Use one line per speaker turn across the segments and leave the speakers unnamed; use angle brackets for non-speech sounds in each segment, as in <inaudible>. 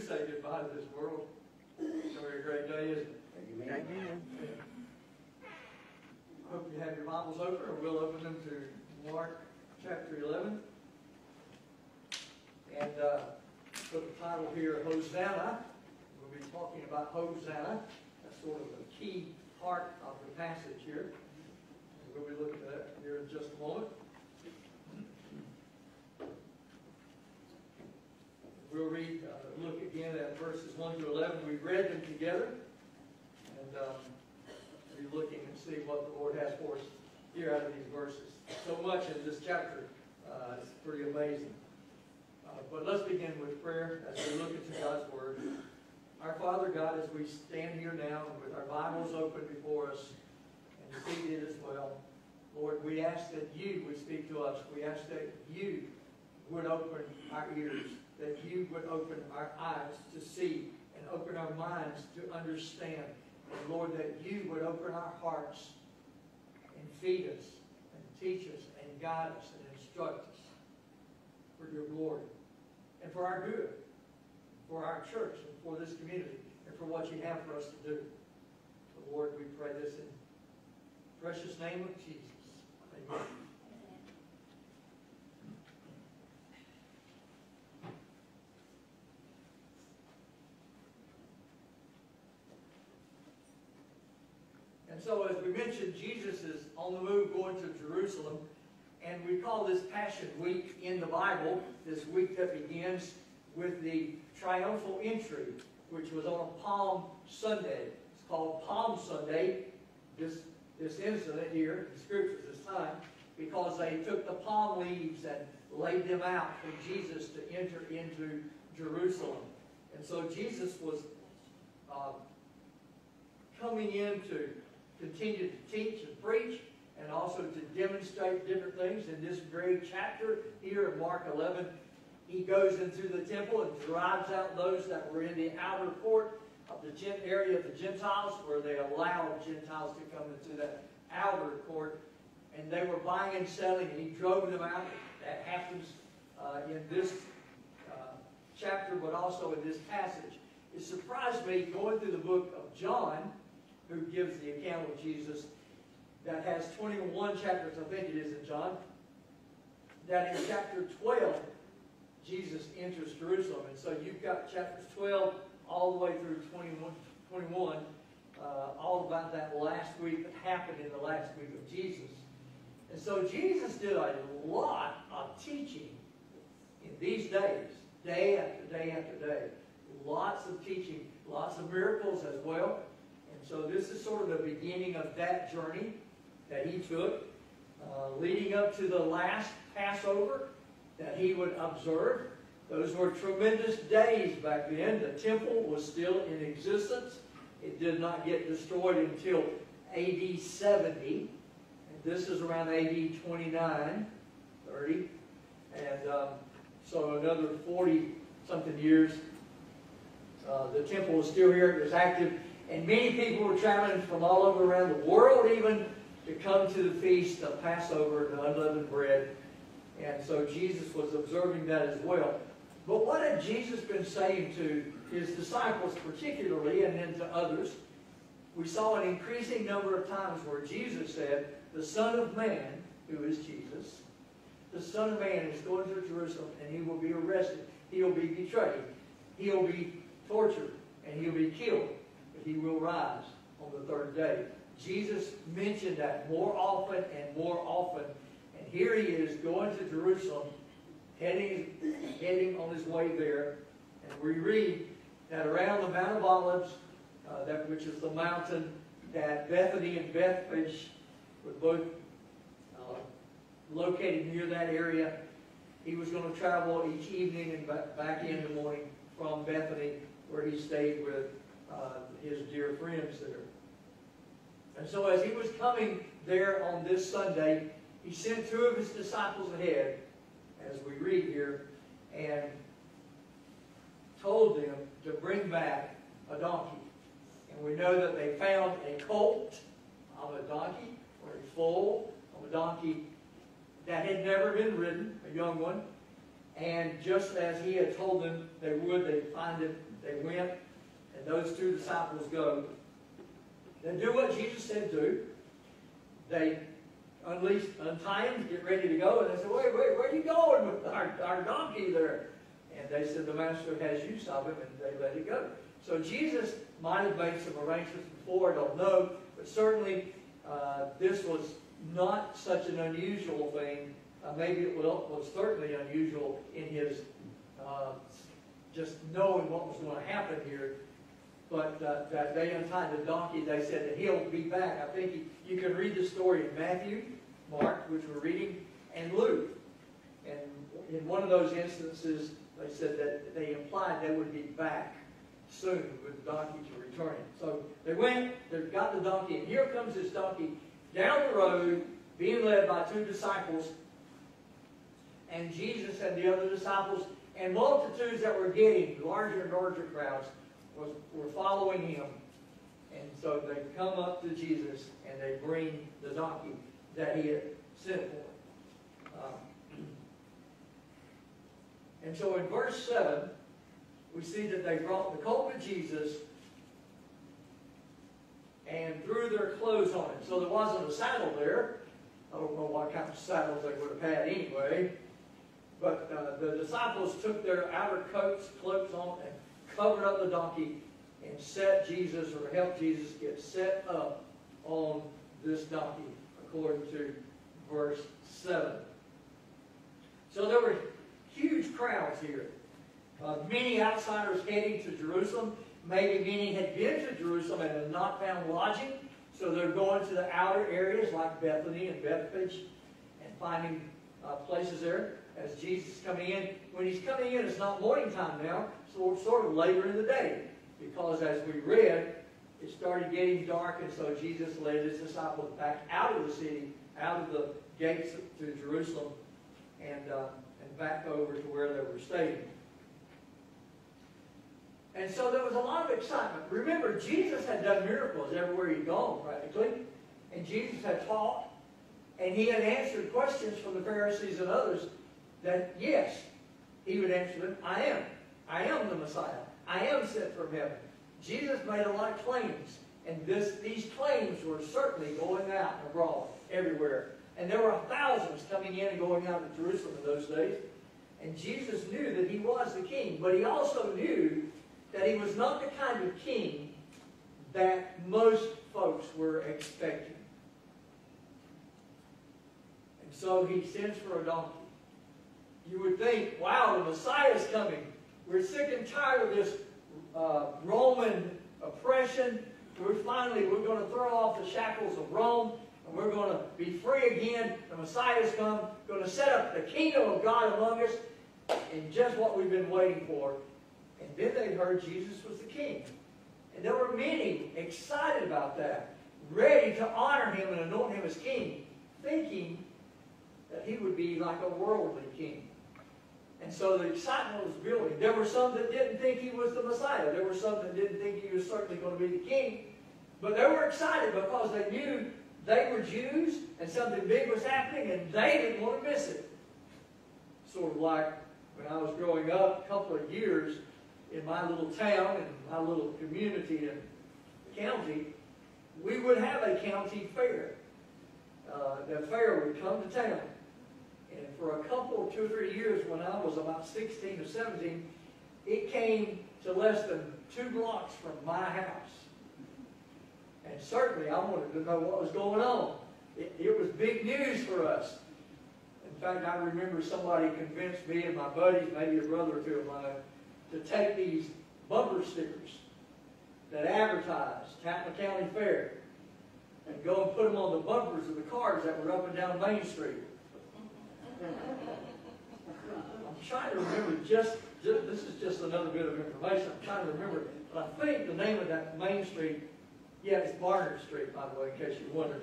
say goodbye to this world. It's going to be a great day, isn't it?
Amen.
Hope you have your Bibles open, or we'll open them to Mark chapter 11. And uh, put the title here, Hosanna. We'll be talking about Hosanna. That's sort of the key part of the passage here. And We'll be looking at that here in just a moment. We'll read, uh, look again at verses 1 to 11. We read them together. And um, be looking and see what the Lord has for us here out of these verses. So much in this chapter. Uh, it's pretty amazing. Uh, but let's begin with prayer as we look into God's Word. Our Father God, as we stand here now with our Bibles open before us and seated as well, Lord, we ask that you would speak to us. We ask that you would open our ears, that you would open our eyes to see and open our minds to understand. And Lord, that you would open our hearts and feed us and teach us and guide us and instruct us for your glory and for our good, for our church and for this community and for what you have for us to do. So Lord, we pray this in precious name of Jesus. Amen. And so, as we mentioned, Jesus is on the move going to Jerusalem. And we call this Passion Week in the Bible, this week that begins with the triumphal entry, which was on a Palm Sunday. It's called Palm Sunday, this, this incident here in the Scriptures this time, because they took the palm leaves and laid them out for Jesus to enter into Jerusalem. And so Jesus was uh, coming in to continue to teach and preach and also to demonstrate different things. In this very chapter here in Mark 11, he goes into the temple and drives out those that were in the outer court of the area of the Gentiles, where they allowed Gentiles to come into that outer court. And they were buying and selling, and he drove them out. That happens uh, in this uh, chapter, but also in this passage. It surprised me going through the book of John, who gives the account of Jesus, that has 21 chapters, I think it is in John, that in chapter 12, Jesus enters Jerusalem. And so you've got chapters 12 all the way through 21, 21 uh, all about that last week that happened in the last week of Jesus. And so Jesus did a lot of teaching in these days, day after day after day. Lots of teaching, lots of miracles as well. So this is sort of the beginning of that journey that he took, uh, leading up to the last Passover that he would observe. Those were tremendous days back then. The temple was still in existence. It did not get destroyed until AD 70. And this is around AD 29, 30. And um, so another 40 something years. Uh, the temple was still here. It was active. And many people were traveling from all over around the world even to come to the feast of Passover, the unleavened bread. And so Jesus was observing that as well. But what had Jesus been saying to his disciples particularly, and then to others? We saw an increasing number of times where Jesus said, the Son of Man, who is Jesus, the Son of Man is going to Jerusalem and he will be arrested. He'll be betrayed. He'll be tortured and he'll be killed. He will rise on the third day. Jesus mentioned that more often and more often. And here he is going to Jerusalem, heading, heading on his way there. And we read that around the Mount of Olives, uh, that which is the mountain that Bethany and Bethphage were both uh, located near that area. He was going to travel each evening and back in the morning from Bethany, where he stayed with uh, his dear friends there. And so as he was coming there on this Sunday, he sent two of his disciples ahead, as we read here, and told them to bring back a donkey. And we know that they found a colt of a donkey, or a foal of a donkey that had never been ridden, a young one. And just as he had told them they would, they find it They went, and those two disciples go. They do what Jesus said do. They unleash, untie him, get ready to go, and they said, wait, wait, where are you going with our, our donkey there? And they said, the master has use of him, and they let it go. So Jesus might have made some arrangements before, I don't know, but certainly uh, this was not such an unusual thing. Uh, maybe it was certainly unusual in his uh, just knowing what was going to happen here. But uh, that they untied the donkey, they said that he'll be back. I think he, you can read the story in Matthew, Mark, which we're reading, and Luke. And in one of those instances, they said that they implied they would be back soon with the donkey to return. So they went, they got the donkey, and here comes this donkey down the road, being led by two disciples. And Jesus and the other disciples and multitudes that were getting larger and larger crowds was, were following him. And so they come up to Jesus and they bring the donkey that he had sent for. Um, and so in verse 7, we see that they brought the colt to Jesus and threw their clothes on it. So there wasn't a saddle there. I don't know what kind of saddles they would have had anyway. But uh, the disciples took their outer coats, cloaks on, covered up the donkey and set Jesus, or helped Jesus get set up on this donkey, according to verse 7. So there were huge crowds here. Uh, many outsiders heading to Jerusalem. Maybe many had been to Jerusalem and had not found lodging. So they're going to the outer areas like Bethany and Bethphage and finding uh, places there as Jesus is coming in. When he's coming in, it's not morning time now, sort of later in the day. Because as we read, it started getting dark, and so Jesus led his disciples back out of the city, out of the gates to Jerusalem, and, uh, and back over to where they were staying. And so there was a lot of excitement. Remember, Jesus had done miracles everywhere he'd gone, practically. And Jesus had taught, and he had answered questions from the Pharisees and others that yes, he would answer them, I am. I am the Messiah. I am sent from heaven. Jesus made a lot of claims, and this, these claims were certainly going out abroad, everywhere. And there were thousands coming in and going out of Jerusalem in those days. And Jesus knew that he was the king, but he also knew that he was not the kind of king that most folks were expecting. And so he sends for a donkey you would think, wow, the Messiah is coming. We're sick and tired of this uh, Roman oppression. We're finally, we're going to throw off the shackles of Rome, and we're going to be free again. The Messiah's come, going to set up the kingdom of God among us, and just what we've been waiting for. And then they heard Jesus was the king. And there were many excited about that, ready to honor him and anoint him as king, thinking that he would be like a worldly king. And so the excitement was building. There were some that didn't think he was the Messiah. There were some that didn't think he was certainly going to be the king. But they were excited because they knew they were Jews and something big was happening and they didn't want to miss it. Sort of like when I was growing up, a couple of years in my little town, in my little community and county, we would have a county fair. Uh, the fair would come to town for a couple, two or three years when I was about 16 or 17, it came to less than two blocks from my house. And certainly I wanted to know what was going on. It, it was big news for us. In fact, I remember somebody convinced me and my buddies, maybe a brother or two of mine, to take these bumper stickers that advertised Tappan County Fair and go and put them on the bumpers of the cars that were up and down Main Street. I'm trying to remember just, just, this is just another bit of information. I'm trying to remember, but I think the name of that main street, yeah, it's Barnard Street, by the way, in case you wonder.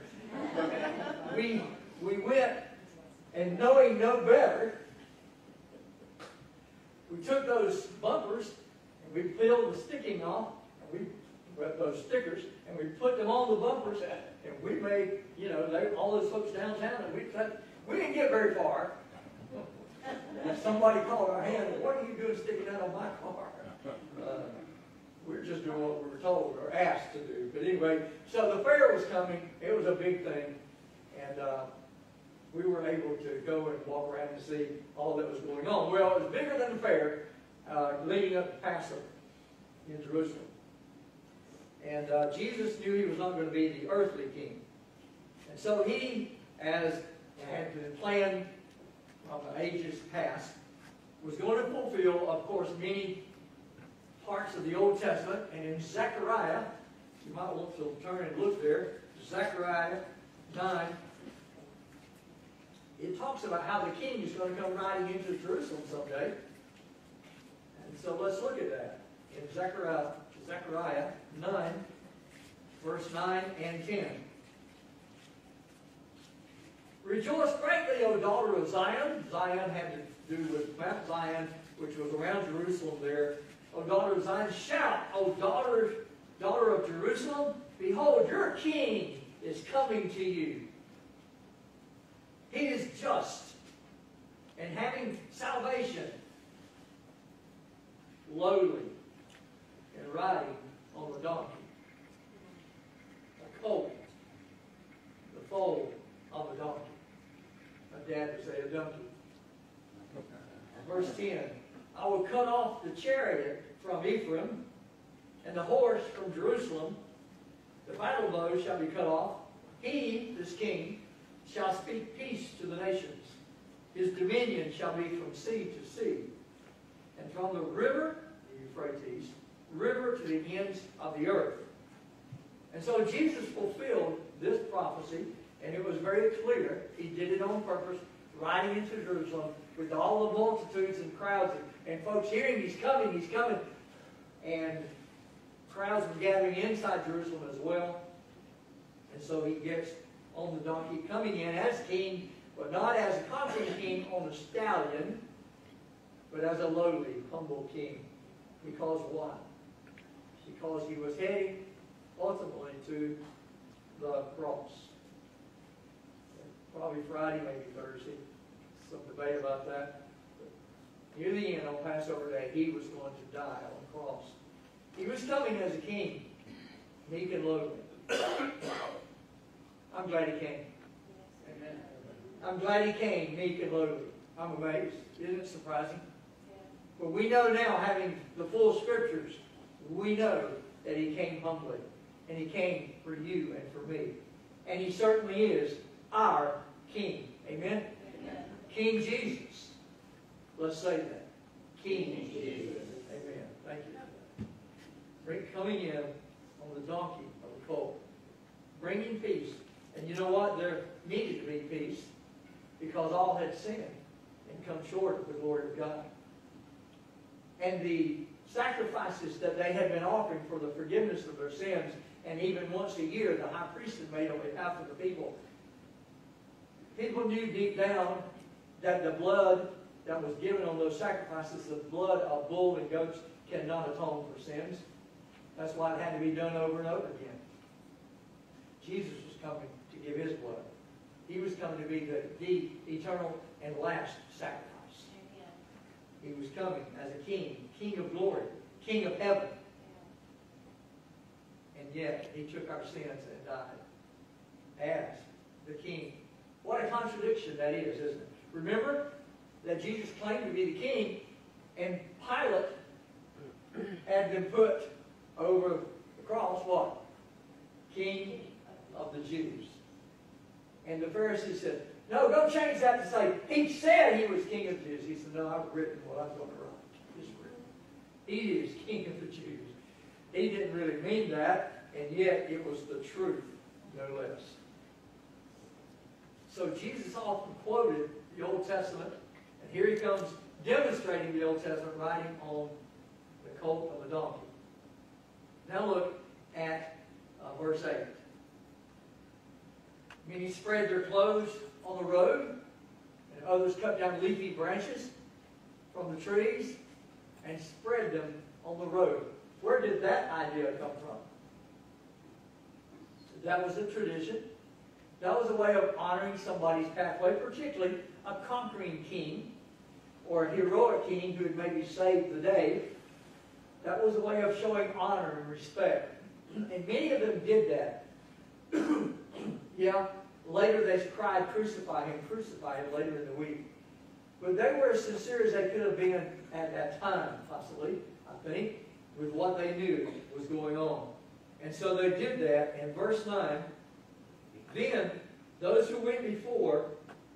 we, we went, and knowing no better, we took those bumpers, and we peeled the sticking off, and we those stickers, and we put them on the bumpers, and we made, you know, they, all those folks downtown, and we cut we didn't get very far. And somebody called our hand, what are you doing sticking out of my car? Uh, we were just doing what we were told or asked to do. But anyway, so the fair was coming. It was a big thing. And uh, we were able to go and walk around and see all that was going on. Well, it was bigger than the fair uh, leading up to Passover in Jerusalem. And uh, Jesus knew he was not going to be the earthly king. And so he, as had been planned from the ages past, was going to fulfill, of course, many parts of the Old Testament. And in Zechariah, you might want to turn and look there, Zechariah 9, it talks about how the king is going to come riding into Jerusalem someday. And so let's look at that in Zechariah, Zechariah 9, verse 9 and 10. Rejoice greatly, O daughter of Zion. Zion had to do with Mount Zion, which was around Jerusalem there. O daughter of Zion, shout, O daughter, daughter of Jerusalem, behold, your king is coming to you. He is just and having salvation, lowly, and riding on the donkey, a colt, the foal of a donkey. My dad would say a donkey. Verse 10, I will cut off the chariot from Ephraim, and the horse from Jerusalem. The battle bow shall be cut off. He, this king, shall speak peace to the nations. His dominion shall be from sea to sea, and from the river, the Euphrates, river to the ends of the earth. And so Jesus fulfilled this prophecy, and it was very clear. He did it on purpose, riding into Jerusalem with all the multitudes and crowds, and, and folks hearing he's coming, he's coming. And crowds were gathering inside Jerusalem as well. And so he gets on the donkey, coming in as king, but not as a conquering king on a stallion, but as a lowly, humble king. Because why? Because he was heading ultimately to the cross. Probably Friday, maybe Thursday. Some debate about that. But near the end, on Passover Day, he was going to die on the cross. He was coming as a king, meek and lowly. I'm glad he came. Amen. I'm glad he came, meek and lowly. I'm amazed. Isn't it surprising? But we know now, having the full scriptures, we know that he came humbly. And he came for you and for me. And he certainly is our King. Amen? Amen. King Jesus. Let's say that. King Jesus. Amen. Thank you. Bring, coming in on the donkey of the colt. Bringing peace and you know what? There needed to be peace because all had sinned and come short of the glory of God. And the sacrifices that they had been offering for the forgiveness of their sins, and even once a year the high priest had made on behalf of the people, people knew deep down that the blood that was given on those sacrifices, the blood of bull and goats, cannot atone for sins. That's why it had to be done over and over again. Jesus was coming to give his blood. He was coming to be the, the eternal and last sacrifice. He was coming as a king, king of glory, king of heaven. And yet, he took our sins and died as the king. What a contradiction that is, isn't it? Remember that Jesus claimed to be the king, and Pilate had been put over the cross, what? King of the Jews. And the Pharisees said, no, don't change that to say, he said he was king of the Jews. He said, no, I've written what I'm going to write. It's written. He is king of the Jews. He didn't really mean that, and yet it was the truth, no less. So Jesus often quoted the Old Testament, and here he comes demonstrating the Old Testament riding on the colt of a donkey. Now look at uh, verse 8. Many spread their clothes on the road, and others cut down leafy branches from the trees and spread them on the road. Where did that idea come from? That was a tradition. That was a way of honoring somebody's pathway, particularly a conquering king or a heroic king who had maybe saved the day. That was a way of showing honor and respect. And many of them did that. <clears throat> yeah, later they cried, crucify him, crucify him later in the week. But they were as sincere as they could have been at that time, possibly, I think, with what they knew was going on. And so they did that. In verse 9, then those who went before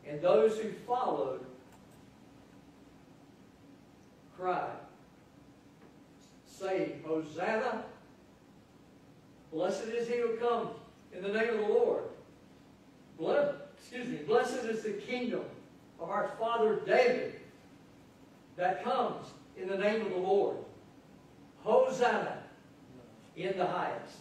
and those who followed cried, saying, Hosanna, blessed is he who comes in the name of the Lord. Blessed, excuse me, blessed is the kingdom of our father David that comes in the name of the Lord. Hosanna in the highest.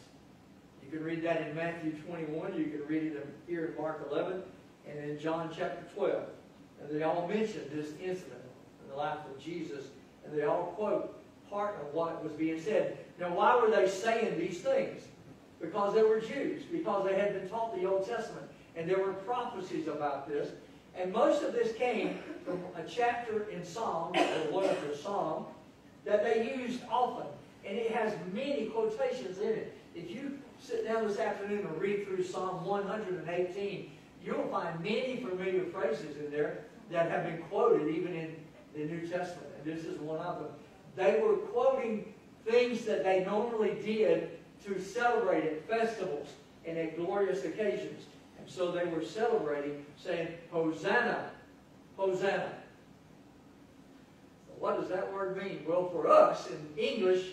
You can read that in Matthew 21. You can read it here in Mark 11 and in John chapter 12. And they all mention this incident in the life of Jesus. And they all quote part of what was being said. Now, why were they saying these things? Because they were Jews. Because they had been taught the Old Testament. And there were prophecies about this. And most of this came from a chapter in Psalm, or one of the Psalm, that they used often. And it has many quotations in it. If you sit down this afternoon and read through Psalm 118, you'll find many familiar phrases in there that have been quoted even in the New Testament. And this is one of them. They were quoting things that they normally did to celebrate at festivals and at glorious occasions. And so they were celebrating, saying, Hosanna, Hosanna. What does that word mean? Well, for us in English,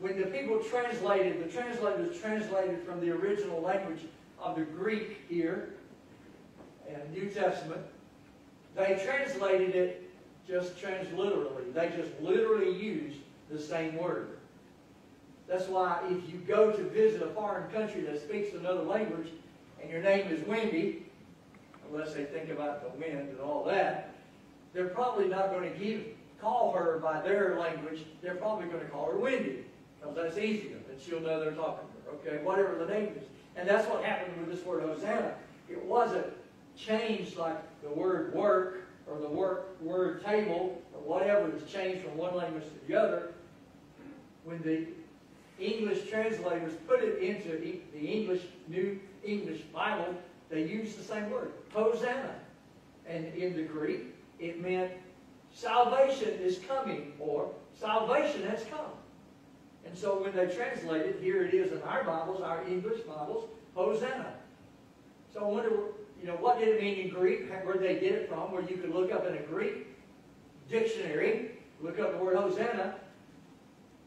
when the people translated, the translators translated from the original language of the Greek here, and New Testament, they translated it just transliterally. They just literally used the same word. That's why if you go to visit a foreign country that speaks another language, and your name is Wendy, unless they think about the wind and all that, they're probably not going to give, call her by their language. They're probably going to call her Wendy, because that's easier, and she'll know they're talking to her, okay, whatever the name is. And that's what happened with this word Hosanna. It wasn't changed like the word work or the work, word table or whatever is changed from one language to the other. When the English translators put it into the English New English Bible, they used the same word, Hosanna. And in the Greek, it meant salvation is coming or salvation has come. And so when they translated, here it is in our Bibles, our English Bibles, Hosanna. So I wonder, you know, what did it mean in Greek? Where did they get it from? Where you could look up in a Greek dictionary, look up the word Hosanna,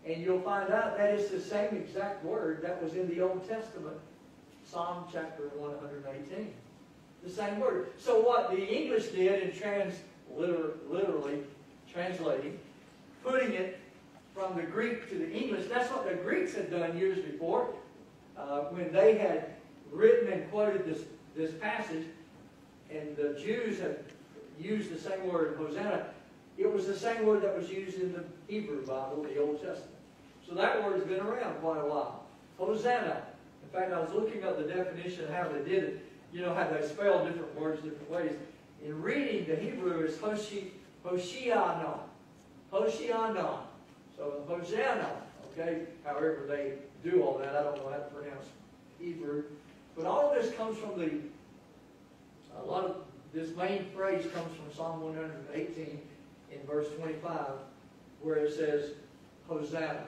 and you'll find out that it's the same exact word that was in the Old Testament, Psalm chapter 118. The same word. So what the English did in trans, literally translating, putting it from the Greek to the English. That's what the Greeks had done years before uh, when they had written and quoted this, this passage, and the Jews had used the same word, Hosanna. It was the same word that was used in the Hebrew Bible, the Old Testament. So that word has been around quite a while. Hosanna. In fact, I was looking up the definition of how they did it. You know how they spell different words different ways. In reading, the Hebrew is Hoshi, Hoshiana. Hoshiana. Hosanna, okay, however they do all that, I don't know how to pronounce Hebrew. But all of this comes from the, a lot of this main phrase comes from Psalm 118 in verse 25, where it says, Hosanna.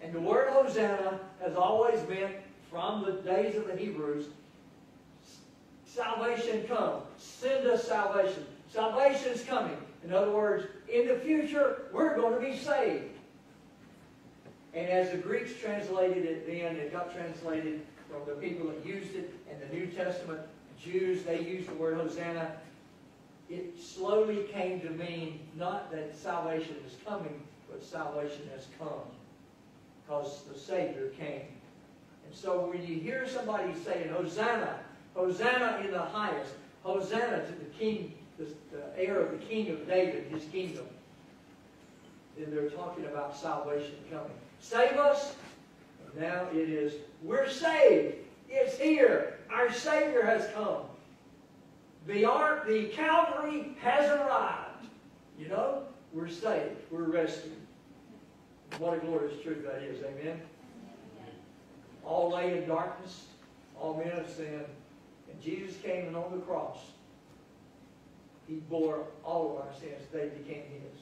And the word Hosanna has always meant, from the days of the Hebrews, salvation come. Send us salvation. Salvation is coming. In other words, in the future, we're going to be saved. And as the Greeks translated it then, it got translated from the people that used it in the New Testament. Jews, they used the word Hosanna. It slowly came to mean not that salvation is coming, but salvation has come. Because the Savior came. And so when you hear somebody saying, Hosanna, Hosanna in the highest, Hosanna to the King, the, the heir of the King of David, his kingdom, then they're talking about salvation coming. Save us. Now it is, we're saved. It's here. Our Savior has come. The, ark, the Calvary has arrived. You know, we're saved. We're rescued. What a glorious truth that is, amen? All lay in darkness, all men of sin, and Jesus came and on the cross, He bore all of our sins, they became His.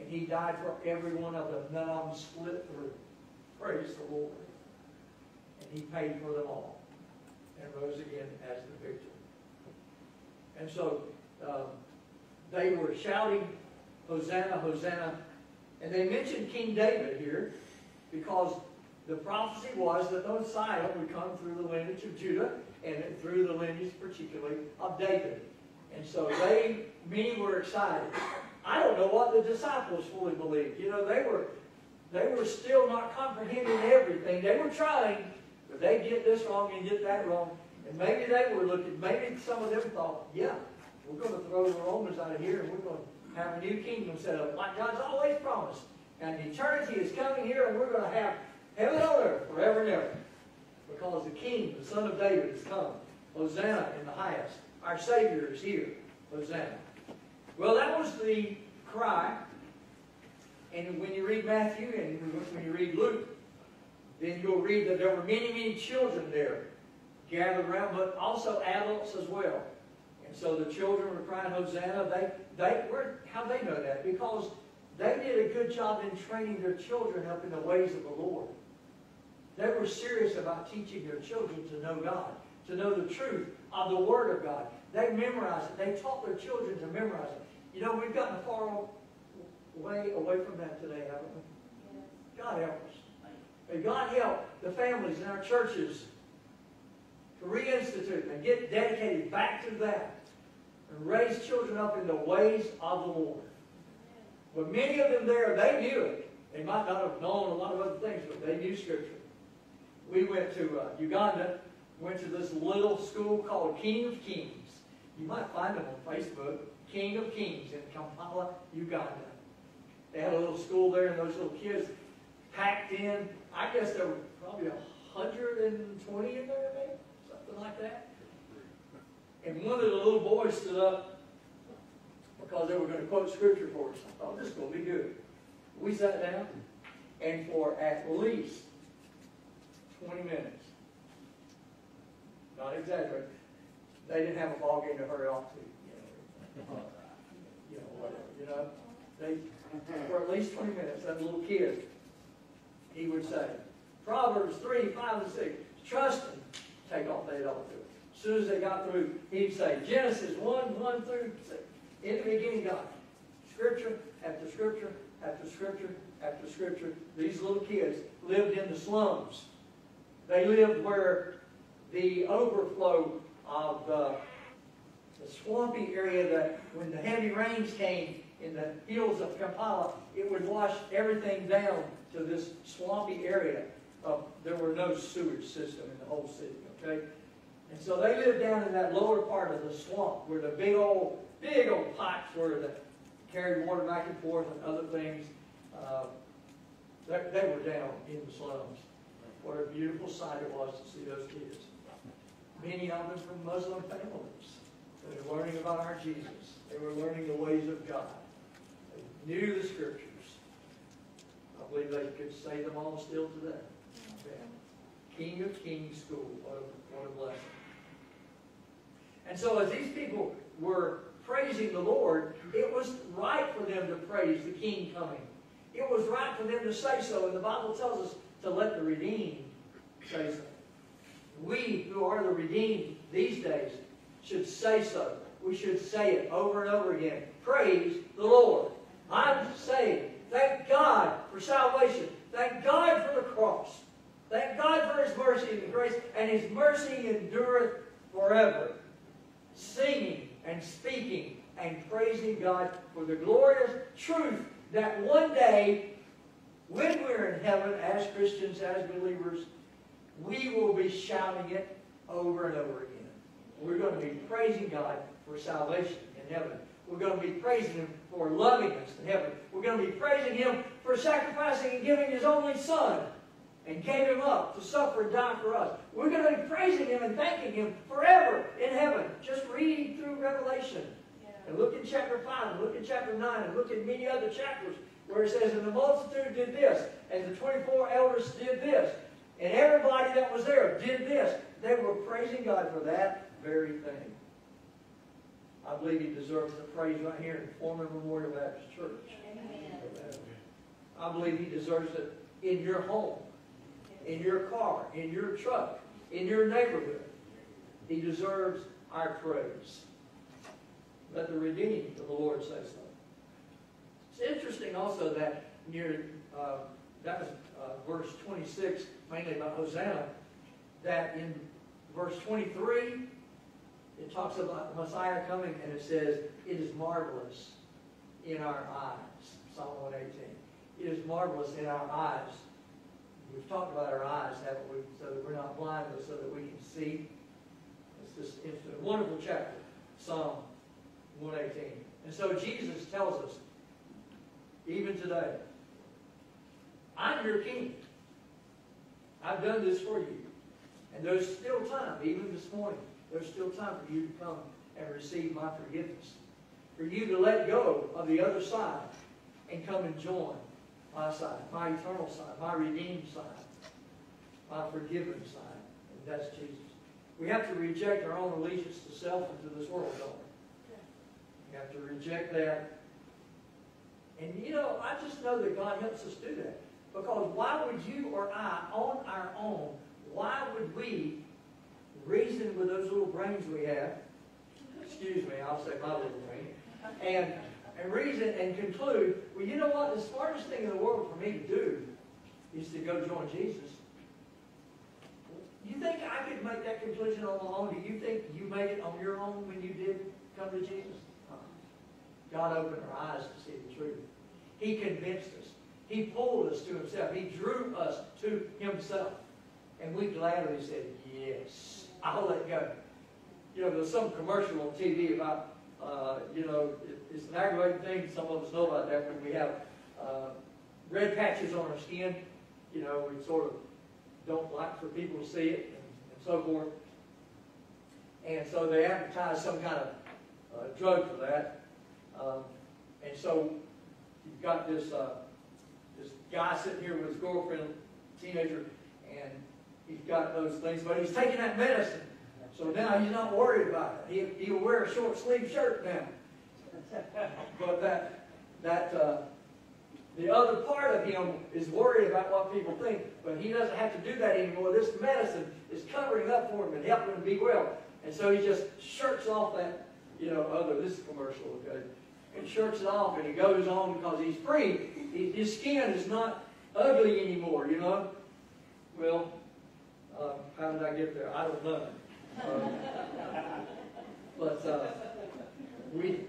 And He died for every one of them, none of them split through. Praise the Lord. And He paid for them all, and rose again as the victor. And so, um, they were shouting, Hosanna, Hosanna. And they mentioned King David here because the prophecy was that the Messiah would come through the lineage of Judah and through the lineage particularly of David. And so they, many were excited. I don't know what the disciples fully believed. You know, they were, they were still not comprehending everything. They were trying, but they get this wrong and get that wrong. And maybe they were looking, maybe some of them thought, yeah, we're going to throw the Romans out of here and we're going to have a new kingdom set up, like God's always promised. And eternity is coming here and we're going to have heaven on earth forever and ever. Because the King, the Son of David, has come. Hosanna in the highest. Our Savior is here. Hosanna. Well, that was the cry. And when you read Matthew and when you read Luke, then you'll read that there were many, many children there gathered around, but also adults as well. And so the children were crying Hosanna. They, they were, how they know that? Because they did a good job in training their children up in the ways of the Lord. They were serious about teaching their children to know God, to know the truth of the Word of God. They memorized it. They taught their children to memorize it. You know, we've gotten far way away from that today, haven't we? God help us. May God help the families in our churches to reinstitute and get dedicated back to that and raise children up in the ways of the Lord. But many of them there, they knew it. They might not have known a lot of other things, but they knew Scripture. We went to uh, Uganda, went to this little school called King of Kings. You might find them on Facebook. King of Kings in Kampala, Uganda. They had a little school there, and those little kids packed in. I guess there were probably 120 in there, maybe something like that. And one of the little boys stood up because they were going to quote scripture for us. I thought this is going to be good. We sat down, and for at least 20 minutes, not exaggerating, they didn't have a ball game to hurry off to. You know, whatever. You know, they for at least 20 minutes. That little kid, he would say, Proverbs 3, 5, and 6. Trust him. Take off they don't do. As soon as they got through, he'd say, Genesis 1, 1 through 6. In the beginning, God. Scripture after scripture after scripture after scripture. These little kids lived in the slums. They lived where the overflow of the, the swampy area that when the heavy rains came in the hills of Kampala, it would wash everything down to this swampy area. Of, there were no sewage system in the whole city, okay? And so they lived down in that lower part of the swamp where the big old, big old pipes were that carried water back and forth and other things. Uh, they, they were down in the slums. What a beautiful sight it was to see those kids. Many of them from Muslim families. They were learning about our Jesus. They were learning the ways of God. They knew the scriptures. I believe they could say them all still today. King of Kings School. What a, what a blessing. And so as these people were praising the Lord, it was right for them to praise the King coming. It was right for them to say so. And the Bible tells us to let the redeemed say so. We who are the redeemed these days should say so. We should say it over and over again. Praise the Lord. I'm saved. Thank God for salvation. Thank God for the cross. Thank God for His mercy and grace, and His mercy endureth forever. Singing and speaking and praising God for the glorious truth that one day, when we're in heaven as Christians, as believers, we will be shouting it over and over again. We're going to be praising God for salvation in heaven. We're going to be praising Him for loving us in heaven. We're going to be praising Him for sacrificing and giving His only Son and gave Him up to suffer and die for us. We're going to be praising Him and thanking Him forever in heaven. Just read through Revelation. And look in chapter 5, and look in chapter 9, and look in many other chapters. where it says, and the multitude did this, and the 24 elders did this, and everybody that was there did this. They were praising God for that very thing. I believe he deserves the praise right here in Foreman Memorial Baptist Church. I believe he deserves it in your home, in your car, in your truck, in your neighborhood. He deserves our praise. Let the redeemed of the Lord say so. It's interesting also that near, uh, that was uh, verse 26, mainly about Hosanna, that in verse 23, it talks about the Messiah coming and it says, it is marvelous in our eyes. Psalm 118. It is marvelous in our eyes. We've talked about our eyes, haven't we? So that we're not blind, but so that we can see. It's just it's a wonderful chapter, Psalm 118. And so Jesus tells us, even today, I'm your king. I've done this for you. And there's still time, even this morning, there's still time for you to come and receive my forgiveness. For you to let go of the other side and come and join my side, my eternal side, my redeemed side, my forgiven side. And that's Jesus. We have to reject our own allegiance to self and to this world, don't we? We have to reject that. And you know, I just know that God helps us do that. Because why would you or I, on our own, why would we reason with those little brains we have? Excuse me, I'll say my little brain. And, and reason and conclude, well, you know what? The smartest thing in the world for me to do is to go join Jesus. You think I could make that conclusion on my own? Do you think you made it on your own when you did come to Jesus? Uh-huh. God opened our eyes to see the truth. He convinced us. He pulled us to himself. He drew us to himself. And we gladly said, yes, I'll let go. You know, there's some commercial on TV about, uh, you know, it, it's an aggravating thing. Some of us know about that when we have uh, red patches on our skin. You know, we sort of don't like for people to see it and, and so forth. And so they advertise some kind of uh, drug for that. Um, and so you've got this uh, this guy sitting here with his girlfriend, teenager, and he's got those things, but he's taking that medicine. So now he's not worried about it. He, he'll wear a short sleeve shirt now. <laughs> but that, that uh, the other part of him is worried about what people think, but he doesn't have to do that anymore. This medicine is covering up for him and helping him be well. And so he just shirts off that, you know, other, this is commercial, okay? And shirts it off and he goes on because he's free. His skin is not ugly anymore, you know? Well, did I get there? I don't know. Uh, but uh, we,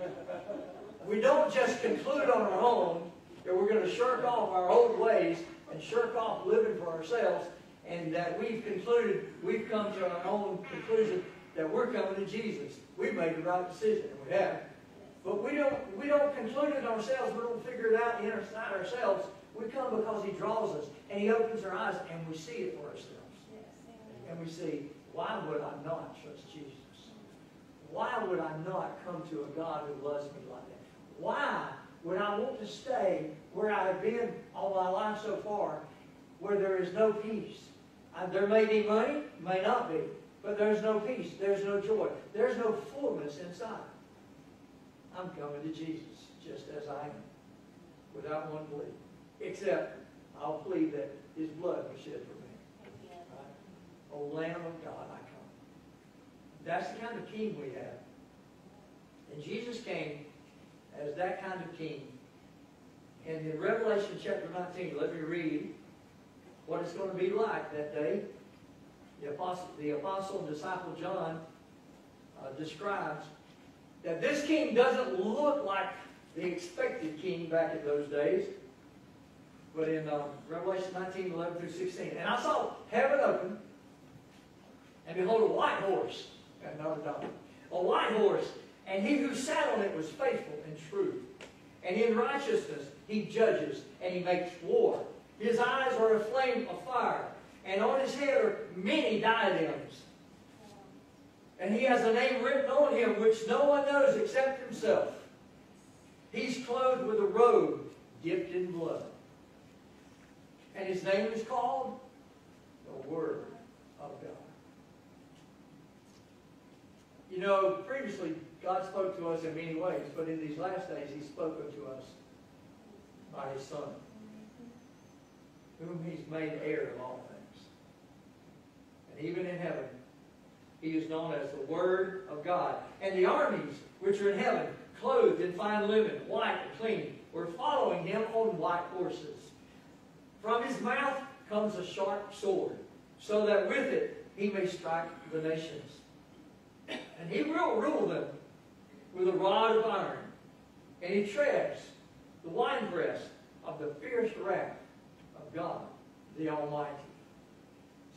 we don't just conclude on our own that we're going to shirk off our old ways and shirk off living for ourselves and that we've concluded, we've come to our own conclusion that we're coming to Jesus. We've made the right decision, and we have. But we don't, we don't conclude it ourselves. We don't figure it out inside ourselves. We come because He draws us, and He opens our eyes, and we see it for ourselves. And we see, why would I not trust Jesus? Why would I not come to a God who loves me like that? Why would I want to stay where I've been all my life so far, where there is no peace? Uh, there may be money, may not be, but there's no peace, there's no joy, there's no fullness inside. I'm coming to Jesus just as I am, without one plea, except I'll plead that His blood was shed for? O Lamb of God, I come. That's the kind of king we have. And Jesus came as that kind of king. And in Revelation chapter 19, let me read what it's going to be like that day. The apostle, the apostle and disciple John uh, describes that this king doesn't look like the expected king back in those days. But in uh, Revelation 19, 11 through 16. And I saw heaven open, and behold, a white horse, and not a donkey, a white horse, and he who sat on it was faithful and true. And in righteousness he judges, and he makes war. His eyes are a flame of fire, and on his head are many diadems. And he has a name written on him which no one knows except himself. He's clothed with a robe dipped in blood. And his name is called the Word of God. You know, previously God spoke to us in many ways, but in these last days He's spoken to us by His Son, whom He's made heir of all things. And even in heaven, He is known as the Word of God. And the armies which are in heaven, clothed in fine linen, white and clean, were following Him on white horses. From His mouth comes a sharp sword, so that with it He may strike the nations. And He will rule them with a rod of iron, and he treads the winepress of the fierce wrath of God the Almighty,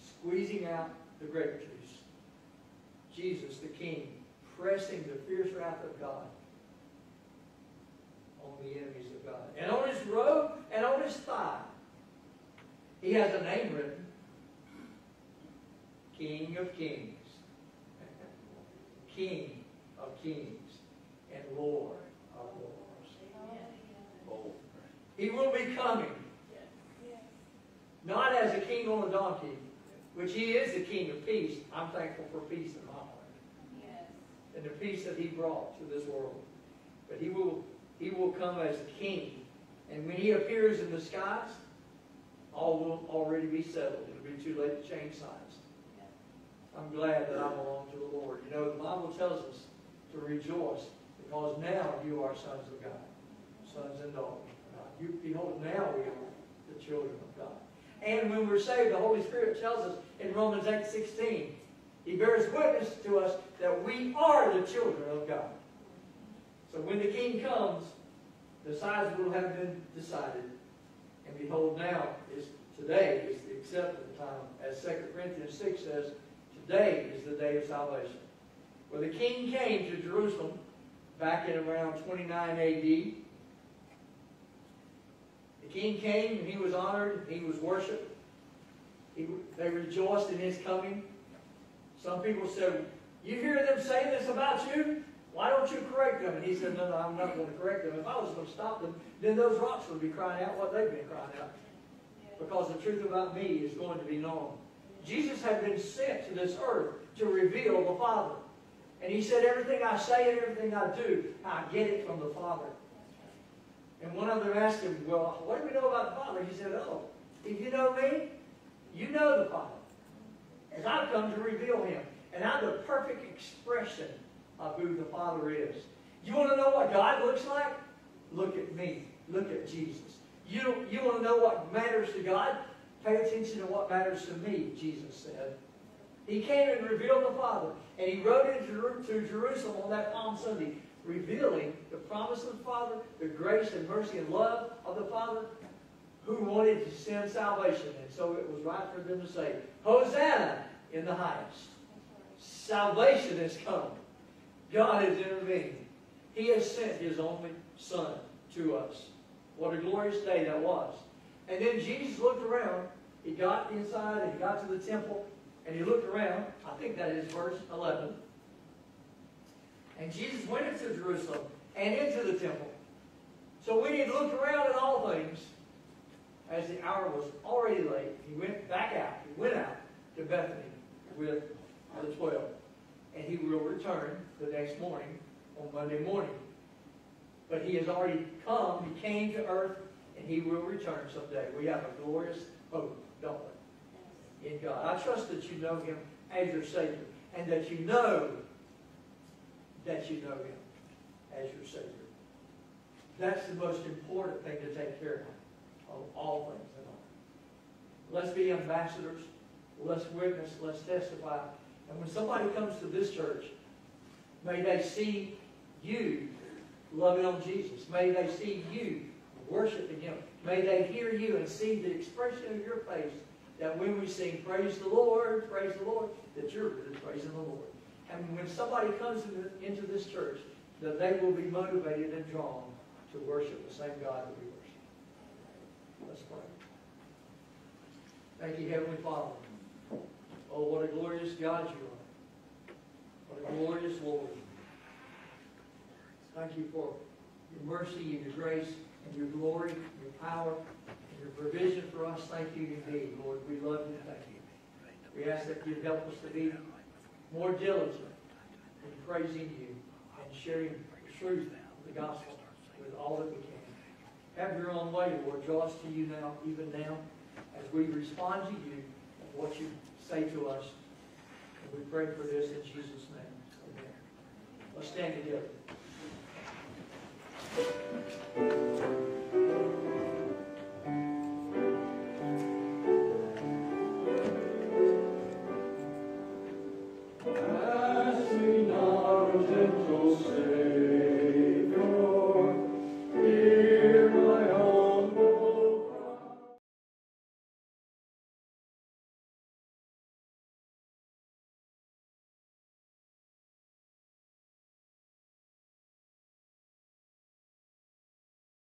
squeezing out the grape juice. Jesus the King, pressing the fierce wrath of God on the enemies of God. And on his robe and on his thigh, he has a name written, King of Kings, King of Kings and Lord of Lords. He will be coming. Not as a king on a donkey, which he is the king of peace. I'm thankful for peace in my heart. And the peace that he brought to this world. But he will, he will come as a king. And when he appears in the skies, all will already be settled. It'll be too late to change sides. I'm glad that I belong to the Lord. You know, the Bible tells us to rejoice because now you are sons of God, sons and daughters of God. You, behold, now we are the children of God. And when we're saved, the Holy Spirit tells us in Romans 8, 16, He bears witness to us that we are the children of God. So when the King comes, the sides will have been decided. And behold, now is today is the acceptable time. As 2 Corinthians 6 says, today is the day of salvation. Where the King came to Jerusalem back in around 29 AD. The king came and he was honored, he was worshipped. He, they rejoiced in his coming. Some people said, You hear them say this about you? Why don't you correct them? And he said, No, no, I'm not going to correct them. If I was going to stop them, then those rocks would be crying out what they've been crying out. Because the truth about me is going to be known. Jesus had been sent to this earth to reveal the Father. And he said, everything I say and everything I do, I get it from the Father. And one of them asked him, well, what do we know about the Father? He said, oh, if you know me, you know the Father. As I've come to reveal him. And I'm the perfect expression of who the Father is. You want to know what God looks like? Look at me. Look at Jesus. You, you want to know what matters to God? Pay attention to what matters to me, Jesus said. He came and revealed the Father. And he rode into Jerusalem on that Palm Sunday, revealing the promise of the Father, the grace and mercy and love of the Father, who wanted to send salvation. And so it was right for them to say, Hosanna in the highest. Salvation has come. God has intervened. He has sent his only Son to us. What a glorious day that was. And then Jesus looked around. He got inside and he got to the temple. And he looked around, I think that is verse 11. And Jesus went into Jerusalem and into the temple. So when he looked around at all things, as the hour was already late, he went back out. He went out to Bethany with the twelve. And he will return the next morning, on Monday morning. But he has already come, he came to earth, and he will return someday. We have a glorious hope, don't we? in God. I trust that you know Him as your Savior and that you know that you know Him as your Savior. That's the most important thing to take care of, of all things in life. Let's be ambassadors. Let's witness. Let's testify. And when somebody comes to this church, may they see you loving on Jesus. May they see you worshiping Him. May they hear you and see the expression of your face that when we sing, praise the Lord, praise the Lord, that you're really praising the Lord. And when somebody comes into this church, that they will be motivated and drawn to worship the same God that we worship. Let's pray. Thank you, Heavenly Father. Oh, what a glorious God you are. What a glorious Lord. Thank you for your mercy and your grace and your glory, your power, and your provision for us. Thank you indeed, Lord. We love you. Thank you. We ask that you help us to be more diligent in praising you and sharing the truth of the gospel with all that we can. Have your own way, Lord. Draw us to you now, even now, as we respond to you and what you say to us. And we pray for this in Jesus' name. Amen. Let's stand together. じゃあ。